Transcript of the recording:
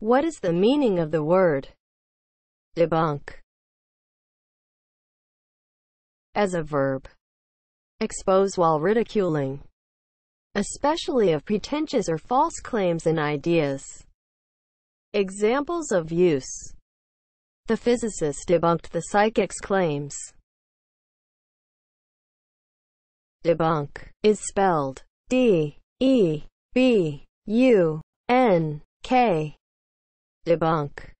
What is the meaning of the word debunk? As a verb, expose while ridiculing, especially of pretentious or false claims and ideas. Examples of use. The physicist debunked the psychic's claims. Debunk is spelled D E B U N K. Debunk